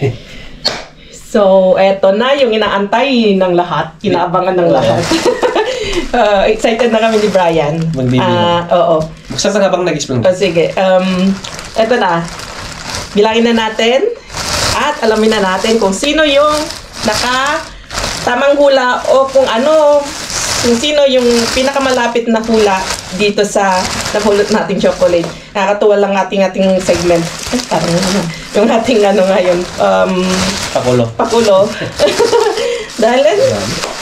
So, eto na yung inaantay ng lahat, inaabangan ng lahat. Uh, excited na kami ni Brian. Magbibilang. Ah, oo. Buksan ka habang nag-explain. O sige, um, eto na. Bilangin na natin at alamin na natin kung sino yung naka tamang hula o kung ano kung sino yung pinakamalapit na hula dito sa nahulot nating chocolate. Nakakatuwa lang ating ating segment. Ay, parang ano, yung ating ano ngayon, um, Pakulo. pakulo. Dahil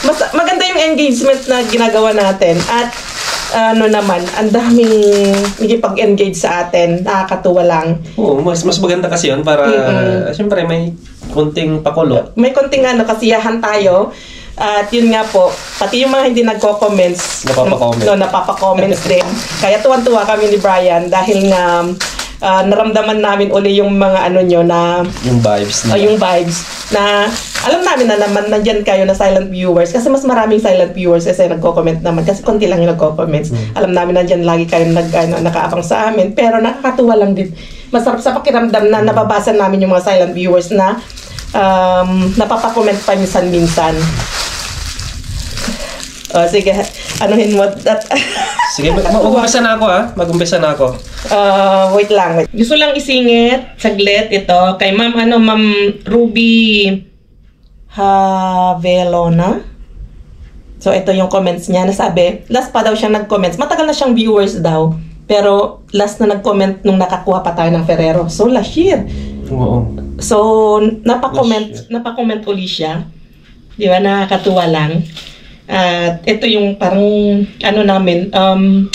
mas, maganda yung engagement na ginagawa natin at ano naman, ang daming nakipag-engage sa atin. Nakakatuwa lang. Oo, mas, mas maganda kasi yun para, Mm-mm. siyempre may konting pakulo. May konting ano, kasiyahan tayo. At yun nga po, pati yung mga hindi nagko-comments, Napapa-comments. No, napapa-comments din. Kaya tuwan-tuwa kami ni Brian dahil nga ah, naramdaman namin uli yung mga ano nyo na Yung vibes o nila. yung vibes na alam namin na naman nandyan kayo na silent viewers kasi mas maraming silent viewers kasi nagko-comment naman kasi konti lang yung nagko-comments. Alam namin nandyan lagi kayo nag, ano, nakaabang sa amin pero nakakatuwa lang din. Masarap sa pakiramdam na nababasa namin yung mga silent viewers na um, napapa-comment pa minsan-minsan. O sige, anuhin mo. That, Sige, mag- mag-umpisa na ako ha. Mag-umpisa na ako. Uh, wait lang, wait. Gusto lang isingit, saglit ito, kay ma'am, ano, ma'am Ruby Havelona. So, ito yung comments niya. Nasabi, last pa daw siya nag-comments. Matagal na siyang viewers daw. Pero, last na nag-comment nung nakakuha pa tayo ng Ferrero. So, last year. Oo. So, napaka-comment, Last napaka-comment uli siya. Di ba? Nakakatuwa lang. At ito yung parang, ano namin, um,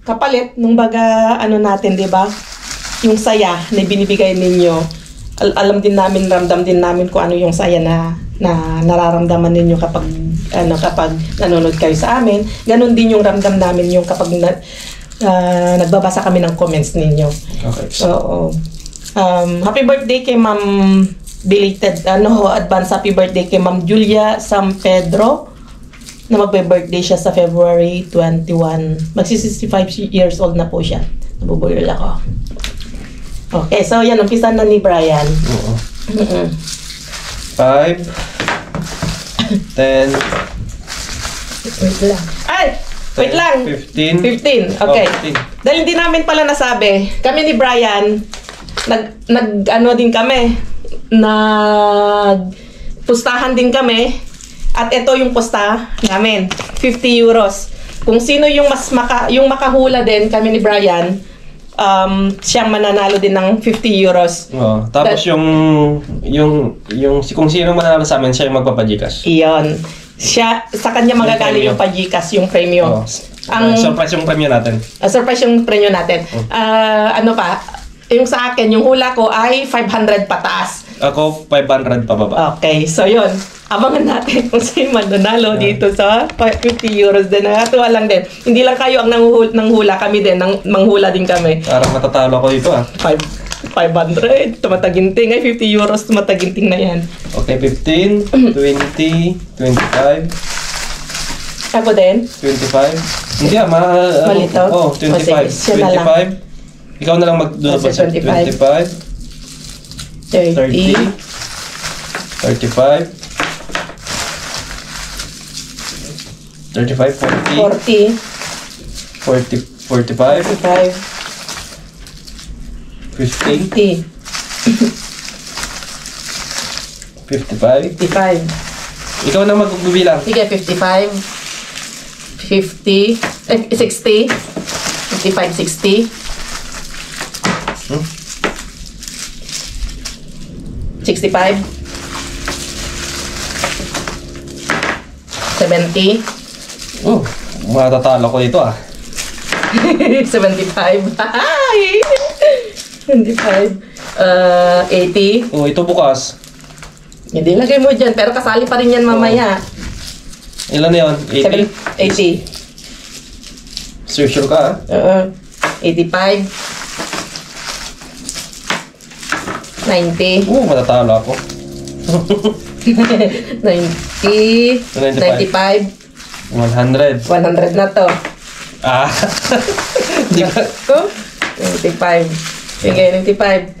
kapalit nung baga, ano natin, di ba? Yung saya na binibigay ninyo. Al- alam din namin, ramdam din namin kung ano yung saya na, na nararamdaman ninyo kapag, ano, kapag nanonood kayo sa amin. Ganon din yung ramdam namin yung kapag na, ah, nagbabasa kami ng comments ninyo. Okay. Oo. Um, happy birthday kay Ma'am belated ano advance happy birthday kay Ma'am Julia San Pedro na magbe-birthday siya sa February 21. Magsi-65 years old na po siya. Nabubulol ako. Okay, so yan, umpisa na ni Brian. Oo. Mm-mm. Five. Ten. Wait lang. Ay! Wait lang! Fifteen. 15. Okay. Oh, 15. Dahil hindi namin pala nasabi, kami ni Brian, nag, nag ano din kami, nag pustahan din kami. At ito yung pusta namin, 50 euros. Kung sino yung mas maka, yung makahula din, kami ni Brian, um, siyang mananalo din ng 50 euros. Oo. Tapos That- yung, yung, yung, kung sino mananalo sa amin, siya yung magpapajikas. Iyon. Siya, sa kanya magagaling premium. yung pajikas, yung premium. Oo. Ang- Oh. Surprise yung premium natin. Uh, surprise yung premyo natin. Ah, ano pa? Yung sa akin, yung hula ko ay 500 pataas. Ako, 500 pababa. Okay, so yun. Abangan natin kung sino mananalo Yeah. dito sa 50 euros din. Nakatuwa lang din. Hindi lang kayo ang nanguhul nanghula kami din. Nang, manghula din kami. Parang matatalo ako dito ah. 5, 500. Tumataginting. Ay, 50 euros. Tumataginting na yan. Okay, 15, 20, 25, Ako din. 25. Hindi ah, ma... Malito? Oh, O, 25. sige, siya na lang. 25. Ikaw na lang sa 25. 25, 30. 30, 35, 35, 40, 40. 40, 45, 45. 50, 50. 55. 55. Ikaw na magbibilang. Sige, 55, 50, eh, 60, 55, 60, Hmm? 65, 70, Oh, matatalo ko dito ah. 75, Ay! 75, uh, 80, Oh, ito bukas. hindi lagay mo dyan, pero kasali pa rin yan mamaya. Ilan na yun? 7, 80? 80, Sure, sure ka ah. uh, 85, 90, Oh, matatalo ako. 90, 95, 100. 100 na to. Ah. Di ba? Ko? 95. Sige, 95.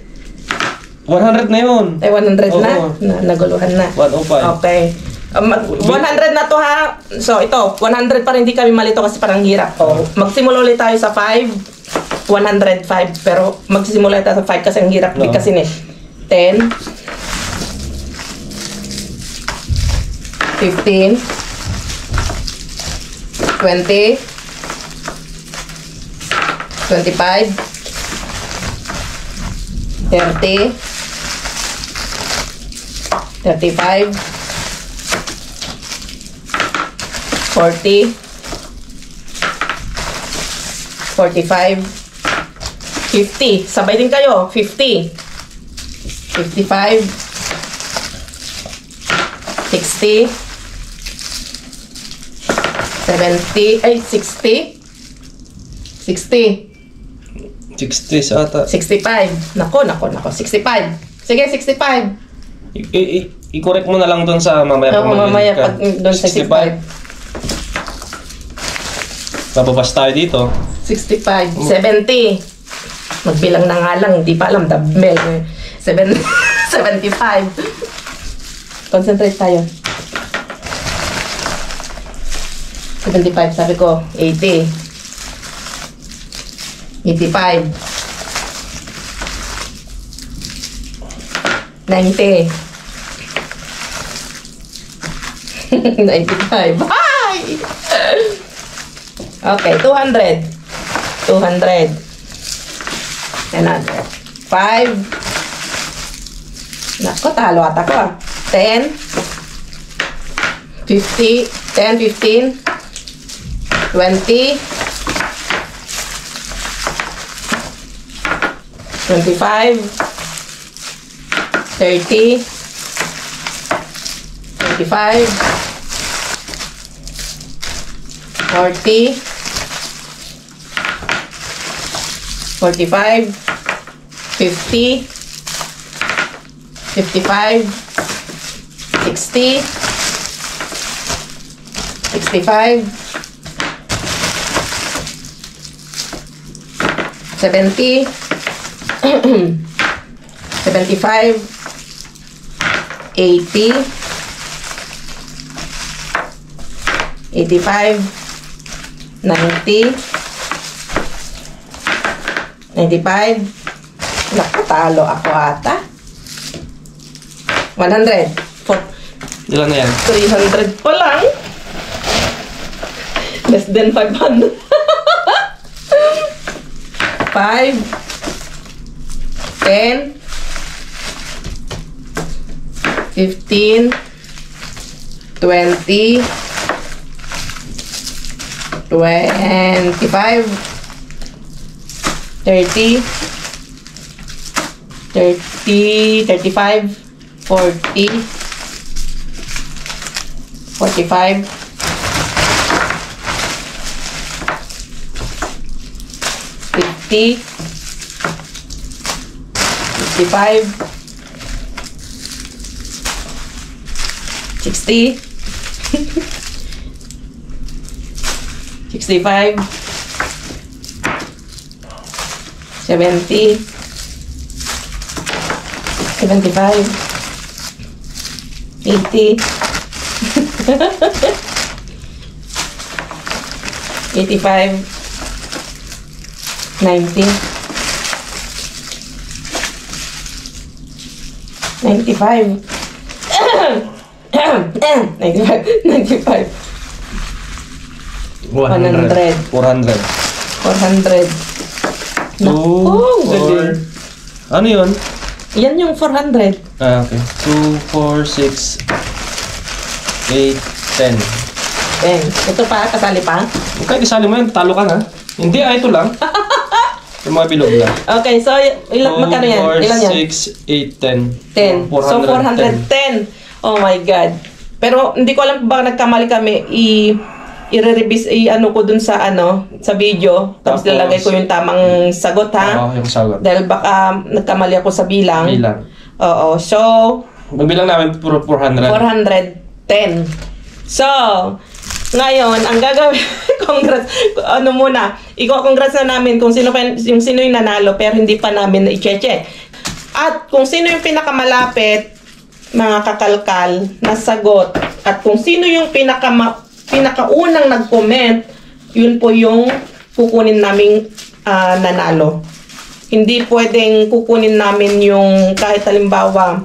100 na yun. Ay, 100 na? Oo. na naguluhan na. 105. Okay. Um, 100 na to ha. So ito, 100 pa rin hindi kami malito kasi parang hirap. Oh, magsimula ulit tayo sa 5. 105 pero magsisimula tayo sa 5 kasi ang hirap Oo. bigkasin eh. 10 15 20 25 30 35 40 45 50 sabay din kayo. 50 55 60 70 ay 60 60 60 sa ata. 65 nako nako nako. 65 sige 65 I- i- I-correct mo na lang doon sa mamaya. Oo, pag mamaya pag doon sa 65 Bababas tayo dito. 65, 70. Magbilang na nga lang, hindi pa alam, dabmel. Seven- 75. Concentrate tayo. 75, sabi ko, 80. 85. 90. 95. Hi! Okay, 200. 200. Another. 5. Nako, talo ata ko ah. 10. 50. 10, 15. 20. 25. 30. 25. 40 45 50 55 60 65 70 75 80 85 90 95 Naku, talo ako ata 100 For Ilan na yan? 300 pa lang. Less than 500 5 10 15 20 25 30 30 35 40 45 50 55 60 65 70 75 80 85 90 95 95 95 100. 400. 400 Two, Naku, four. galing. Ano yun? Yan yung 400 Ah, okay. 2, 4, 6, 8, 10. Ben, ito pa, kasali pa Kahit isali mo yan, talo ka na. Hindi, ah, ito lang. yung mga bilog lang. Okay, so ilan, magkano yan? 4, Ilan yan? 6, 8, 10. 10 So 410 Oh my God Pero hindi ko alam kung baka nagkamali kami i i-release i ano ko dun sa ano sa video tapos Tapos- lalagay ko yung tamang sagot ha Oo, yung sagot. dahil baka nagkamali ako sa bilang Bilang. Oo so Magbilang namin puro 400. 410. So, ngayon, ang gagawin, congrats, ano muna, iko-congrats na namin kung sino, pa, yung sino yung nanalo, pero hindi pa namin na i-check. At kung sino yung pinakamalapit, mga kakalkal, na sagot, at kung sino yung pinaka pinakaunang nag-comment, yun po yung kukunin naming ah, nanalo. Hindi pwedeng kukunin namin yung kahit halimbawa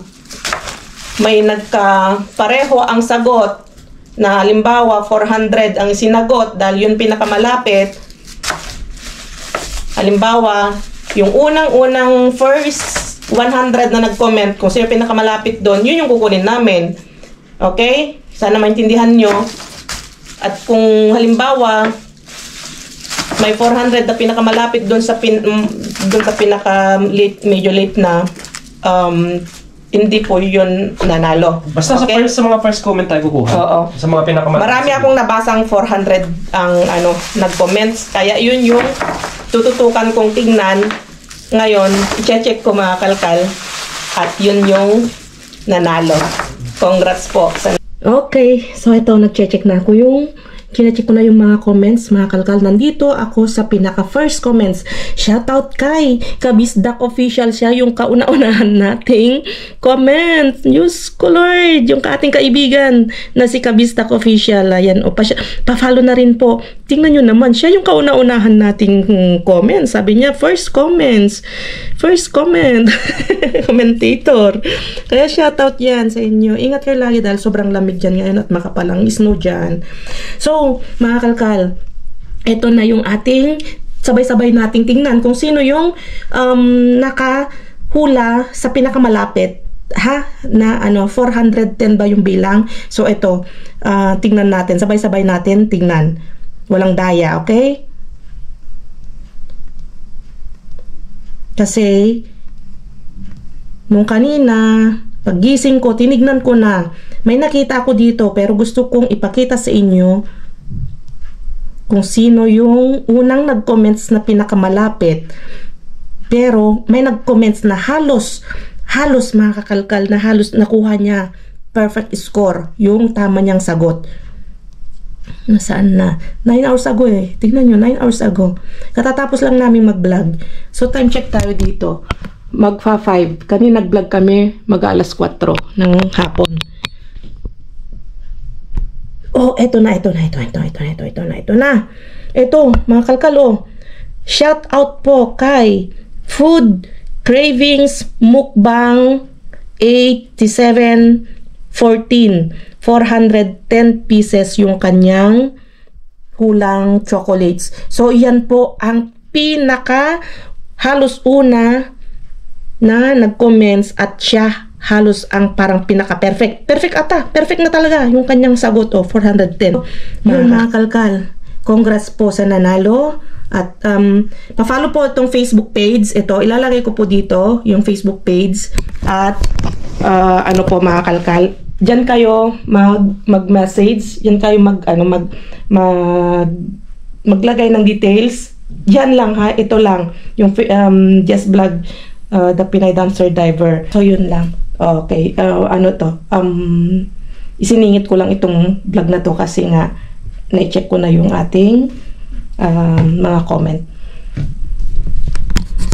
may nagka-pareho ang sagot na halimbawa 400 ang sinagot dahil yun pinakamalapit. Halimbawa, yung unang-unang first 100 na nag-comment, kung sino pinakamalapit doon, yun yung kukunin namin. Okay? Sana maintindihan nyo. At kung halimbawa, may 400 na pinakamalapit doon sa pin mm, doon sa pinaka late medyo late na um hindi po yun nanalo. Basta sa, Okay? first, sa mga first comment tayo kukuha. Oo. Sa mga pinakamalapit. Marami akong nabasang 400 ang ano nag-comments kaya yun yung tututukan kong tingnan ngayon i-check ko mga kalkal at yun yung nanalo. Congrats po sa Okay, so ito, nag-check na ako yung Kina-check ko na yung mga comments, mga kalkal. Nandito ako sa pinaka-first comments. Shoutout kay Kabisdak Official. Siya yung kauna-unahan nating comment. Diyos ko Lord, yung ating kaibigan na si Kabisdak Official. Ayan, o pa siya. Pa-follow na rin po. Tingnan nyo naman, siya yung kauna-unahan nating hmm, comment. Sabi niya, first comments. First comment. Commentator. Kaya shoutout yan sa inyo. Ingat kayo lagi dahil sobrang lamig dyan ngayon at makapalang snow dyan. So, mga kalkal, ito na yung ating sabay-sabay nating tingnan kung sino yung um, nakahula sa pinakamalapit. Ha? Na ano 410 ba yung bilang? So ito ah, tingnan natin. Sabay-sabay natin tingnan. Walang daya okay? Kasi nung kanina paggising ko tinignan ko na may nakita ako dito pero gusto kong ipakita sa inyo kung sino yung unang nag-comments na pinakamalapit. Pero may nag-comments na halos, halos mga kakalkal na halos nakuha niya perfect score, yung tama niyang sagot. Nasaan na? 9 hours ago eh. Tingnan nyo, 9 hours ago. Katatapos lang namin mag-vlog. So time check tayo dito. Magfa 5. Kanina nag-vlog kami mag alas 4 ng hapon. Oh, eto na, eto na, eto, eto, eto, eto, eto na, eto na. Eto, mga kalkal, oh. Shout out po kay Food Cravings Mukbang 8714. 410 pieces yung kanyang hulang chocolates. So, yan po ang pinaka halos una na nag-comments at siya halos ang parang pinaka-perfect. Perfect ata. Perfect na talaga yung kanyang sagot. Oh, 410. Yun mga kalkal. Congrats po sa nanalo. At um, pa-follow po itong Facebook page. Ito, ilalagay ko po dito yung Facebook page. At uh, ano po mga kalkal. Diyan kayo mag, mag-message. Diyan kayo mag, ano, mag, mag, maglagay ng details. Diyan lang ha. Ito lang. Yung um, Just Vlog uh, The Pinay Dancer Diver. So, yun lang. Okay. Uh, ano to? Um, isiningit ko lang itong vlog na to kasi nga na-check ko na yung ating um, mga comment.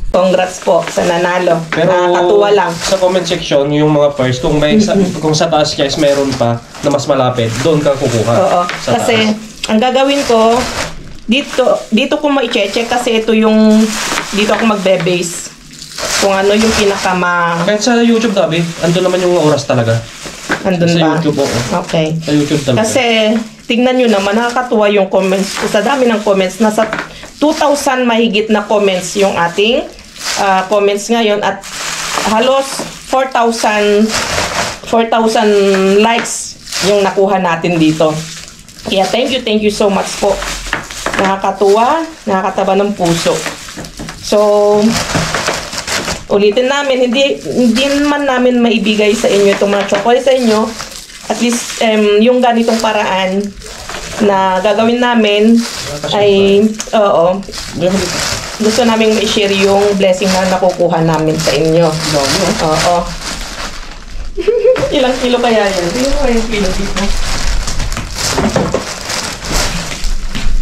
Congrats po sa nanalo. Pero Nakakatuwa lang. sa comment section, yung mga first, kung may sa, kung sa taas guys meron pa na mas malapit, doon ka kukuha. Oo. Sa Kasi, taas. ang gagawin ko, dito, dito ko ma-check kasi ito yung, dito ako magbe-base. Kung ano yung pinakama, Kahit sa YouTube tabi, andun naman yung oras talaga. andun sa ba? YouTube, oo. Okay. Sa YouTube talaga. Kasi, tingnan nyo naman, nakakatuwa yung comments. Sa dami ng comments, nasa 2,000 mahigit na comments yung ating ah, comments ngayon at halos 4,000 4,000 likes yung nakuha natin dito. Kaya thank you, thank you so much po. Nakakatuwa, nakakataba ng puso. So, ulitin namin, hindi, hindi man namin maibigay sa inyo itong mga chocolate sa inyo. At least, um, yung ganitong paraan na gagawin namin ay, oo, gusto namin ma-share yung blessing na nakukuha namin sa inyo. Oo. Ilang kilo kaya yan? Mo yung kilo dito.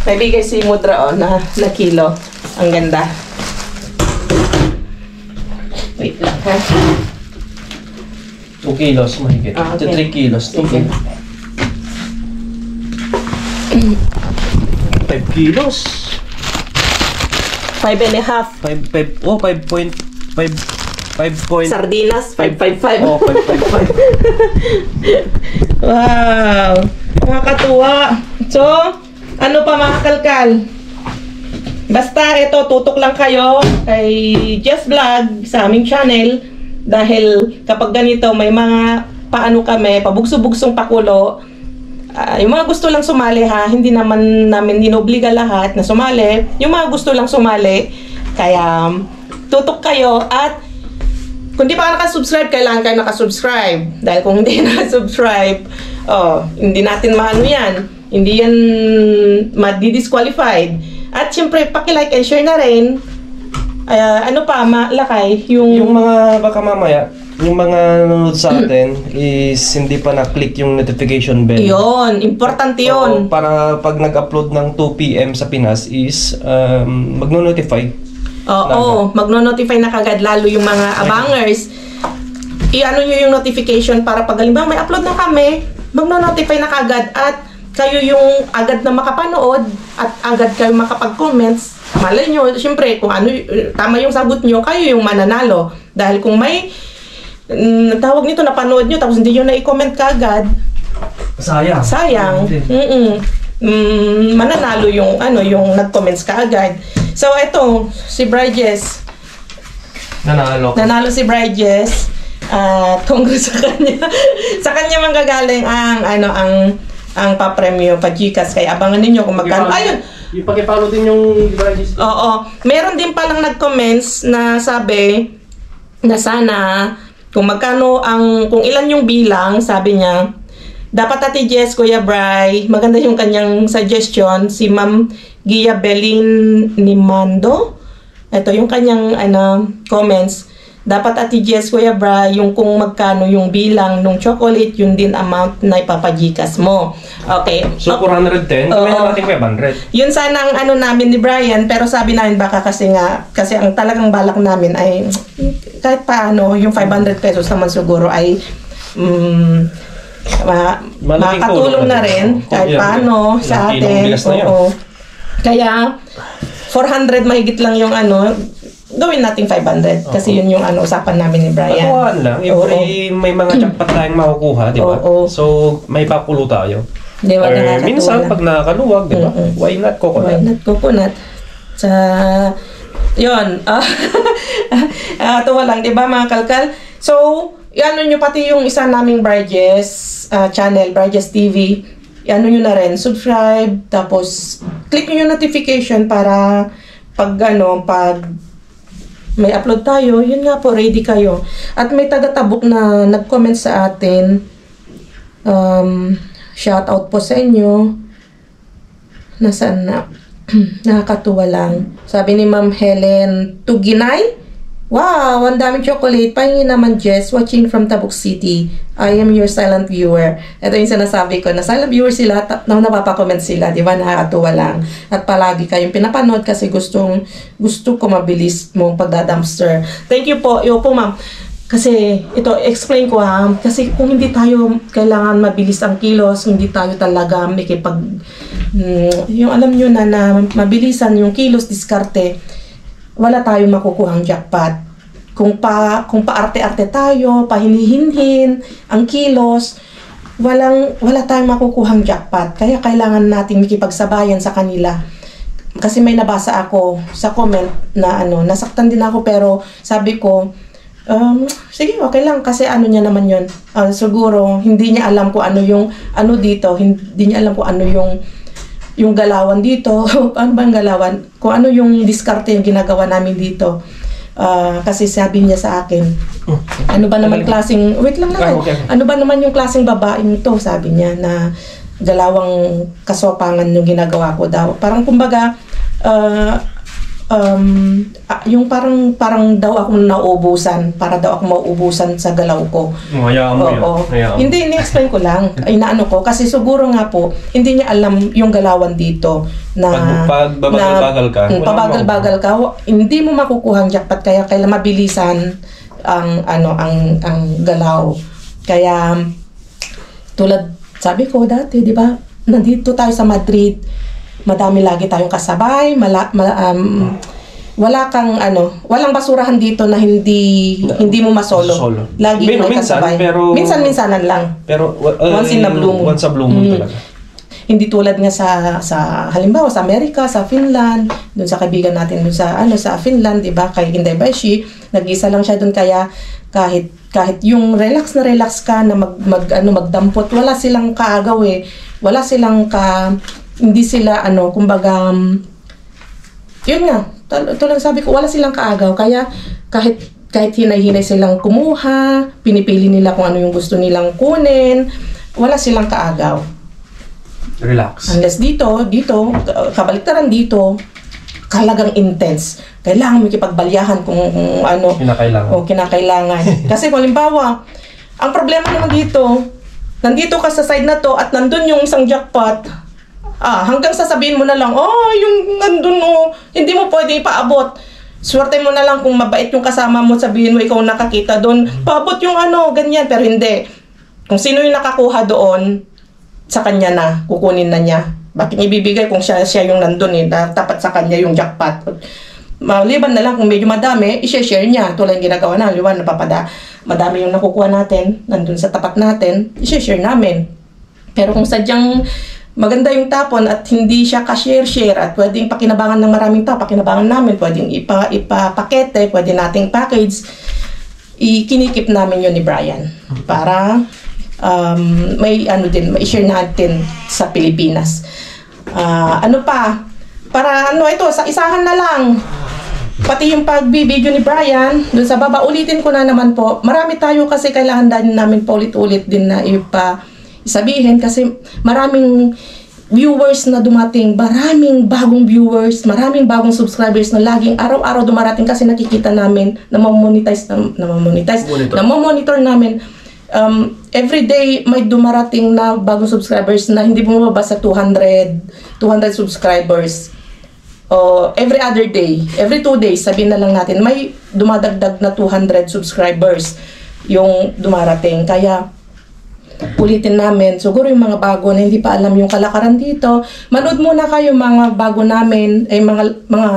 May bigay si Mudra oh, na, na kilo. Ang ganda. Wait lang, ha? 2 kilos, mahigit. Ah, okay. 3 kilos. Sige. 5 kilos. Five and a half. 5, 5, oh, 5 point, 5, 5 point. Sardinas, 555. Oh, 5, 5, 5. Wow! Nakakatuwa. So, ano pa mga kalkal? Basta ito, tutok lang kayo kay Jess Vlog sa aming channel dahil kapag ganito may mga paano kami, pabugso-bugsong pakulo. Ah, yung mga gusto lang sumali ha, hindi naman namin inobliga lahat na sumali. Yung mga gusto lang sumali, kaya tutok kayo at kung di pa ka nakasubscribe, kailangan kayo nakasubscribe. Dahil kung hindi nakasubscribe, oh, hindi natin maano yan. Hindi yan madi-disqualified. At syempre, paki-like and share na rin. Ay, ah, ano pa, malakay, yung... Yung mga, baka mamaya, yung mga nanonood sa atin is hindi pa na-click yung notification bell. Yun, importante yun. para pag nag-upload ng 2 p.m. sa Pinas is um, magno-notify. Oo, magno-notify na kagad lalo yung mga abangers. I-ano nyo yung notification para pag halimbawa may upload na kami, magno-notify na kagad at kayo yung agad na makapanood at agad kayo makapag-comments. Malay nyo, syempre, kung ano, tama yung sagot nyo, kayo yung mananalo. Dahil kung may mm, tawag nito, napanood nyo, tapos hindi nyo na i-comment kagad, Sayang. Sayang. Mm-mm. Mm, mananalo yung ano yung nag-comments ka agad. So ito, si Bridges. Nanalo. Nanalo si Bridges. At congrats sa kanya. sa kanya manggagaling ang ano ang ang papremyo pa Gcash kaya abangan ninyo kung magkano. Ayun. Pag-follow din yung Bridges. Oo. Meron din palang nag-comments na sabi na sana kung magkano ang kung ilan yung bilang, sabi niya, dapat Ate Jess, Kuya Bry, maganda yung kanyang suggestion, si Ma'am Gia Belin Nimando. Ito yung kanyang ano, comments. Dapat Ate Jess, Kuya Bry, yung kung magkano yung bilang nung chocolate, yun din amount na ipapagikas mo. Okay. So, 410. Oo. Kami na natin 500. Yun sana ang ano namin ni Brian, pero sabi namin baka kasi nga, kasi ang talagang balak namin ay kahit paano, yung 500 pesos naman siguro ay mm, ma, makatulong tulong na rin kahit paano sa atin. Oo. Kaya 400 mahigit lang yung ano, gawin nating 500 kasi yun yung ano usapan namin ni Brian. Patuhan lang. Every may mga jackpot tayong makukuha, di ba? Oo. So, may pakulo tayo. Di ba Or nakakatuwa minsan, lang. pag nakaluwag, di ba? Mm-mm. Why not Why coconut? not coconut? Sa, yun, ah, ah, tuwa lang, di ba mga kalkal? So, ano nyo pati yung isa naming Bridges ah, channel, Bridges TV, ano nyo na rin, subscribe, tapos click nyo yung notification para pag ano, pag may upload tayo, yun nga po, ready kayo. At may taga-tabok na nag-comment sa atin. Um, shout out po sa inyo. Nasaan na? Nakakatuwa lang. Sabi ni Ma'am Helen Tuginay, Wow, ang daming chocolate. Pahingi naman, Jess, watching from Tabuk City. I am your silent viewer. Ito yung sinasabi ko, na silent viewer sila, na napapakomment sila, di ba? Nakakatuwa lang. At palagi kayong pinapanood kasi gustong, gusto ko mabilis mong pagdadumpster. Thank you po. Yo po, ma'am. Kasi, ito, explain ko ha. Kasi kung hindi tayo kailangan mabilis ang kilos, hindi tayo talaga makipag... Mm, yung alam nyo na na mabilisan yung kilos, diskarte, wala tayong makukuhang jackpot. Kung pa kung paarte-arte tayo, pahinihinhin ang kilos, walang wala tayong makukuhang jackpot. Kaya kailangan nating makipagsabayan sa kanila. Kasi may nabasa ako sa comment na ano, nasaktan din ako pero sabi ko, um, sige, okay lang kasi ano niya naman yun. Ah, siguro hindi niya alam kung ano yung ano dito, hindi niya alam kung ano yung yung galawan dito, ano ba ang galawan? Kung ano yung diskarte yung ginagawa namin dito. Ah, kasi sabi niya sa akin, ano ba naman klaseng, wait lang Ah, naman, okay. ano ba naman yung klaseng babaeng to, sabi niya, na galawang kasopangan yung ginagawa ko daw. Parang kumbaga, ah, um, yung parang parang daw ako nauubusan, para daw ako mauubusan sa galaw ko. Hayaan mo. Hayaan mo. Hindi, ini-explain ko lang. Ay, naano ko. Kasi siguro nga po, hindi niya alam yung galawan dito. Na, Pag- pag babagal-bagal ka, Mm, wala pabagal-bagal ka, wa- hindi mo makukuha ang jackpot. Kaya kailangan mabilisan. ang ano ang ang galaw. Kaya tulad sabi ko dati, 'di ba? Nandito tayo sa Madrid. Madami lagi tayong kasabay, mala, ma- um, wala kang ano, walang basurahan dito na hindi hindi mo masolo. Solo. Lagi Min- may minsan, kasabay. pero- Minsan-minsanan lang. Pero uh, Once in a blue moon. Once a blue moon Mm. talaga. Hindi tulad nga sa sa halimbawa sa Amerika, sa Finland, doon sa kaibigan natin doon sa ano sa Finland, 'di ba? Kay Inday Bashi, nag-isa lang siya doon kaya kahit kahit yung relax na relax ka na mag, mag ano magdampot, wala silang kaagaw eh. Wala silang ka hindi sila ano, kumbaga um, yun nga, tul- tulad sabi ko, wala silang kaagaw. Kaya kahit kahit hinay-hinay silang kumuha, pinipili nila kung ano yung gusto nilang kunin, wala silang kaagaw. Relax. Unless dito, dito, ka- kabaliktaran dito, kalagang intense. Kailangan mo ikipagbalyahan kung, kung ano, Kinakailangan. o kinakailangan. Kasi kung halimbawa, ang problema naman dito, nandito ka sa side na to at nandun yung isang jackpot, ah, hanggang sasabihin mo na lang, oh, yung nandun oh, hindi mo pwede ipaabot. Swerte mo na lang kung mabait yung kasama mo, sabihin mo ikaw nakakita doon, paabot yung ano, ganyan, pero hindi. Kung sino yung nakakuha doon, sa kanya na, kukunin na niya. Bakit ibibigay kung siya, siya yung nandun eh, da- dapat sa kanya yung jackpot. Maliban na lang kung medyo madami, i-share niya. Tulad yung ginagawa na, liwan, napapada, madami yung nakukuha natin, nandun sa tapat natin, i-share namin. Pero kung sadyang maganda yung tapon at hindi siya ka-share-share at pwedeng pakinabangan ng maraming tao, pakinabangan namin, pwedeng ipa, ipapakete, pwede nating package, ikinikip namin yun ni Brian para um, may ano din, may share natin sa Pilipinas. Ah, ano pa? Para ano ito, sa isahan na lang. Pati yung pagbibideo ni Brian, dun sa baba, ulitin ko na naman po. Marami tayo kasi kailangan din namin paulit-ulit din na ipa sabihin kasi maraming viewers na dumating, maraming bagong viewers, maraming bagong subscribers na laging araw-araw dumarating kasi nakikita namin na mamonetize, na, na mamonetize, Monitor. na monitor namin. Um, every day may dumarating na bagong subscribers na hindi bumababa sa 200, 200 subscribers. O every other day, every two days, sabihin na lang natin, may dumadagdag na 200 subscribers yung dumarating. Kaya, ulitin namin. Siguro yung mga bago na hindi pa alam yung kalakaran dito, manood muna kayo mga bago namin, ay mga mga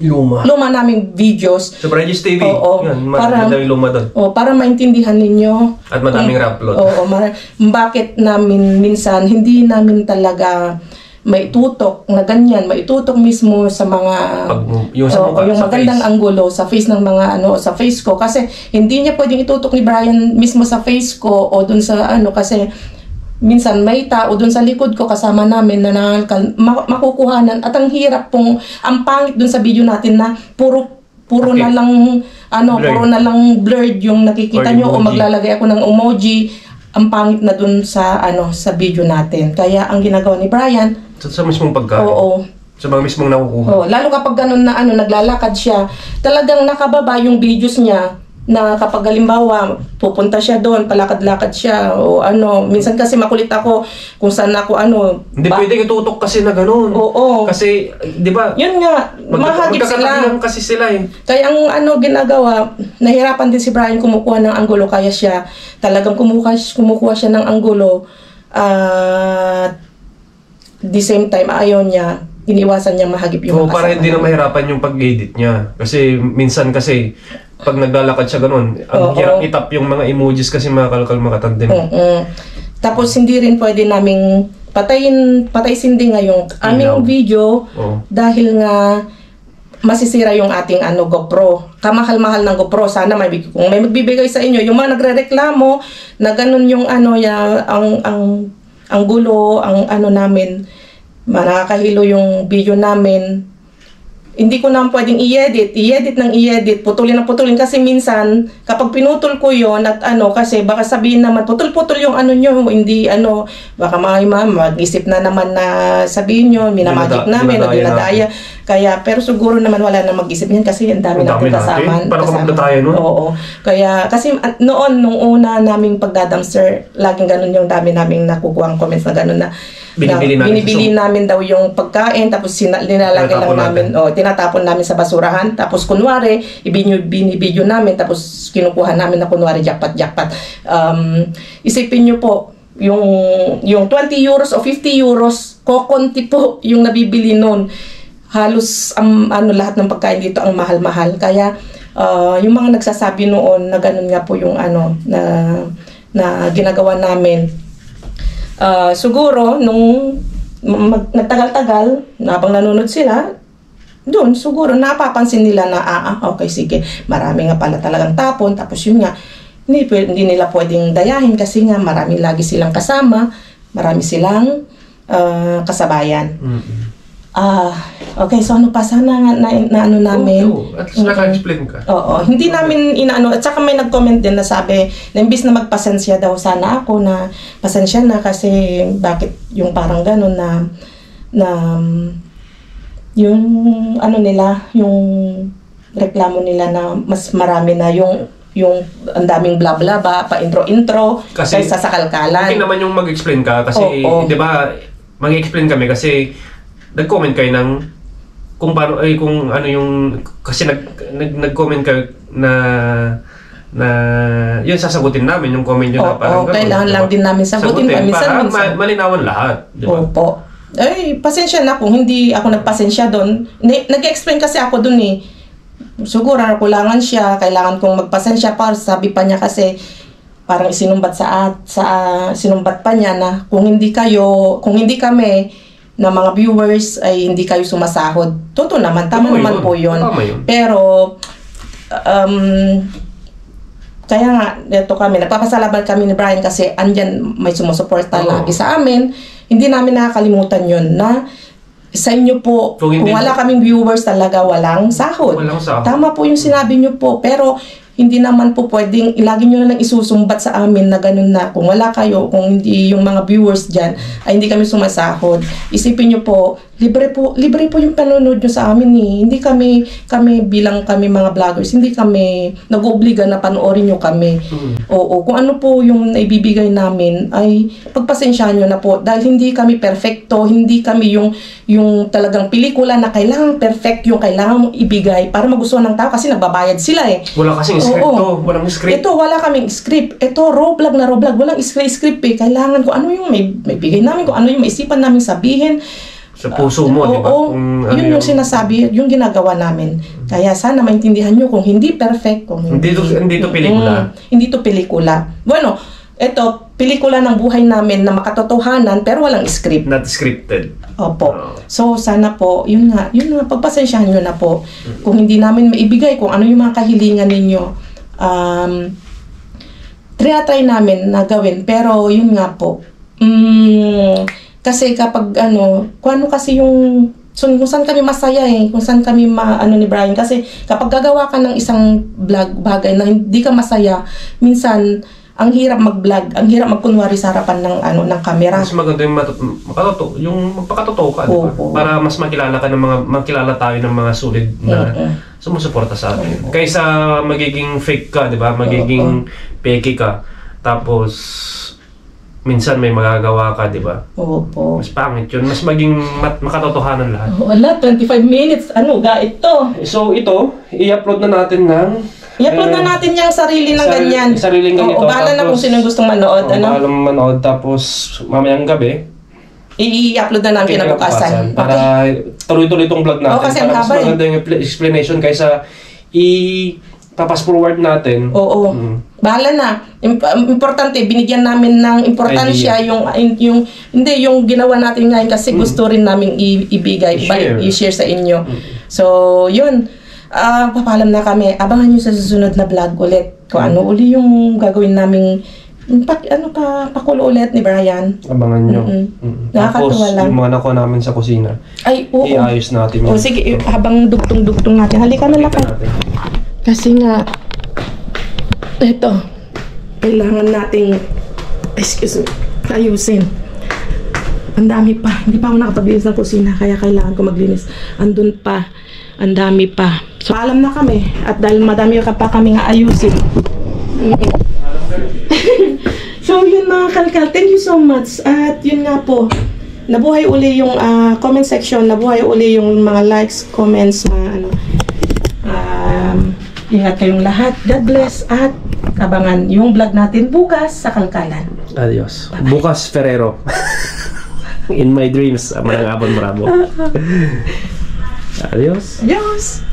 Luma. luma naming videos. Sa Regis TV. Oo, Yan, para- madaming luma doon. O, para maintindihan ninyo. At madaming kung- upload. Oo, mara- bakit namin minsan hindi namin talaga maitutok na ganyan, maitutok mismo sa mga Pag, yung sa mukha, yung sa magandang face. anggulo sa face ng mga ano sa face ko kasi hindi niya pwedeng itutok ni Brian mismo sa face ko o dun sa ano kasi minsan may tao dun sa likod ko kasama namin na ma- makukuhanan at ang hirap pong ang pangit dun sa video natin na puro puro Okay. na lang ano Blurred. puro na lang blurred yung nakikita nyo o maglalagay ako ng emoji ang pangit na dun sa ano sa video natin kaya ang ginagawa ni Brian Sa, sa mismong pagkain. oo Sa mga mismong nakukuha. Oh, lalo kapag ganun na ano, naglalakad siya, talagang nakababa yung videos niya na kapag halimbawa pupunta siya doon, palakad-lakad siya o ano, minsan kasi makulit ako kung saan ako ano. Hindi ba- pwedeng itutok kasi na ganun. Oo. Kasi, di ba, Yun nga, mahagip magkakatabi sila. lang kasi sila eh. Kaya ang ano ginagawa, nahirapan din si Brian kumukuha ng anggulo kaya siya talagang kumukuha, kumukuha siya ng anggulo at the same time ayaw niya, iniwasan niya mahagip yung Oo, mga para kasama hindi na mahirapan yung pag-edit niya. Kasi minsan kasi, pag naglalakad siya ganun, ang Oo. hirap itap yung mga emojis kasi makakalkal makatandem. Mm-mm. Tapos hindi rin pwede naming patayin, patay sindi nga yung aming Ilaw. video Oo. dahil nga masisira yung ating ano GoPro. Kamahal-mahal ng GoPro. Sana may big- kung may magbibigay sa inyo yung mga nagrereklamo na ganun yung ano ya ang ang ang gulo, ang ano namin nakakahilo yung video namin. Hindi ko na pwedeng i-edit, i-edit ng i-edit, putulin na putulin kasi minsan kapag pinutol ko yon at ano kasi baka sabihin naman putol-putol yung ano nyo, hindi ano baka may ma'am mag-isip na naman na sabihin nyo, minamagic namin o dinadaya. Kaya pero siguro naman wala na mag-isip niyan kasi ang dami dami natin kasama. Para kasama. magdataya nun. Oo. Kaya kasi noon nung una naming pagdadamster, laging ganun yung dami naming nakukuha comments na ganun na Binibili na, natin. binibili namin daw yung pagkain tapos sina, nilalagay lang namin. o tinatapon namin sa basurahan. Tapos kunwari ibinyo binibidyo namin tapos kinukuha namin na kunwari jackpot jackpot. Um, isipin nyo po yung yung 20 euros o 50 euros kokonti po yung nabibili noon halos ang ano lahat ng pagkain dito ang mahal-mahal. Kaya ah, yung mga nagsasabi noon na ganun nga po yung ano na na ginagawa namin Ah, siguro, nung mag, nagtagal-tagal, na habang nanonood sila, doon, siguro, napapansin nila na, ah, ah, okay, sige, marami nga pala talagang tapon, tapos yun nga, hindi, hindi nila pwedeng dayahin kasi nga marami lagi silang kasama, marami silang ah, kasabayan. Mm-mm. Ah, okay, so ano pa sana nga na, na ano namin? Oo, at least naka-explain ka. Oo, hindi namin inaano at saka may nag-comment din na sabi na imbis na magpasensya daw sana ako na pasensya na kasi bakit yung parang ganun na na um, yung ano nila, yung reklamo nila na mas marami na yung yung ang daming bla bla ba pa intro intro Kasi- kaysa sa kalkalan. Okay naman yung mag-explain ka kasi, Oo. di ba, mag-explain kami kasi nag-comment kayo ng kung paano, ay kung ano yung, kasi nag, nag, nag-comment kayo na, na, yun sasagutin namin yung comment nyo na Oo, parang ganun, kailangan di ba? lang din namin sagutin pa, minsan- para minsan. ma- malinawan lahat, di ba? Opo. Ay, pasensya na kung hindi ako nagpasensya doon. Nag-explain kasi ako doon eh. Siguro kulangan siya, kailangan kong magpasensya para sabi pa niya kasi parang isinumbat sa at sa sinumbat pa niya na kung hindi kayo, kung hindi kami na mga viewers ay hindi kayo sumasahod. Totoo naman, tama Tama naman yun. po 'yon. Tama yun. Pero um kaya nga, ito kami, nagpapasalamat kami ni Brian kasi andyan may sumusuporta Oo. lagi sa amin. Hindi namin nakakalimutan yun na sa inyo po, Kung kung, hindi- wala kaming viewers talaga, walang sahod. Walang sahod. Tama po yung sinabi nyo po, pero hindi naman po pwedeng, lagi nyo na lang isusumbat sa amin na ganun na kung wala kayo, kung hindi yung mga viewers dyan, ay hindi kami sumasahod. Isipin nyo po, libre po, libre po yung panonood nyo sa amin eh. Hindi kami, kami bilang kami mga vloggers, hindi kami nag-obliga na panoorin nyo kami. Mm. Oo, kung ano po yung naibibigay namin ay pagpasensyahan nyo na po dahil hindi kami perfecto, hindi kami yung yung talagang pelikula na kailangan perfect yung kailangan mong ibigay para magustuhan ng tao kasi nagbabayad sila eh. Wala kasing script Oo. to, walang script. Ito, wala kaming script. Ito, raw vlog na raw vlog. Walang script, script eh. Kailangan ko ano yung may, may bigay namin, kung ano yung maisipan namin sabihin. Sa puso mo, di ba? Oo, Kung ano yun yung sinasabi, yung ginagawa namin. Kaya sana maintindihan nyo kung hindi perfect, kung Hindi to- hindi to pelikula. Mm, hindi to pelikula. Bueno, ito, pelikula ng buhay namin na makatotohanan pero walang script. Not scripted. Opo. So, sana po, yun nga, yun nga, pagpasensyahan nyo na po. Kung hindi namin maibigay kung ano yung mga kahilingan ninyo, um, try namin na gawin. Pero, yun nga po, mm, kasi kapag ano, kung ano kasi yung So, kung saan kami masaya eh, kung saan kami ma, ano ni Brian. Kasi kapag gagawa ka ng isang vlog bagay na hindi ka masaya, minsan, ang hirap mag-vlog, ang hirap magkunwari sa harapan ng ano ng kamera. Mas maganda yung matut- makatoto, yung magpakatotoo ka, di ba? Oo. Para mas makilala ka ng mga, makilala tayo ng mga sulit na Oo. sumusuporta sa atin. Kaysa magiging fake ka, di ba? Magiging peke ka. Tapos, minsan may magagawa ka, di ba? Opo. Mas pangit yun. Mas maging mat- makatotohanan lahat. Wala, 25 minutes. Ano ga ito? So, ito, i-upload na natin ng... I-upload eh, na natin yung sarili ng sarili- ganyan. sariling ganito, O, bahala na tapos- kung sino gustong manood. Oh, ano? Ano? manood. Tapos, mamayang gabi, I-upload na namin kinabukasan. Para tuloy-tuloy itong vlog natin. Oo, kasi ang para mas haba eh. maganda yung expl- explanation kaysa i papas forward natin. Oo. Mm. Bahala na. Im- importante, binigyan namin ng importansya yung, yung, hindi, yung ginawa natin ngayon kasi gusto rin namin ibigay, I-share. i-share sa inyo. So, yun. Ah, papalam na kami. Abangan nyo sa susunod na vlog ulit. Kung ano uli yung gagawin naming pak, ano pa, pakulo ulit ni Brian. Abangan nyo. Mm-mm. Mm. Nakakatuwa lang. yung mga nakuha namin sa kusina, Ay, oo. iayos natin O sige, habang dugtong-dugtong natin. Halika na natin. Kasi nga, ito, kailangan nating, excuse me, ayusin. Ang dami pa. Hindi pa ako nakapaglinis ng kusina, kaya kailangan ko maglinis. Andun pa. Ang dami pa. So, alam na kami. At dahil madami ka pa kami nga ayusin. so, yun mga kalkal. Thank you so much. At yun nga po. nabuhay uli yung ah, comment section, nabuhay uli yung mga likes, comments, mga ano. Um, ingat kayong lahat. God bless at abangan yung vlog natin bukas sa Kalkalan. Adios. Bukas Ferrero. In my dreams, manang abon marabo. Adios. Adios!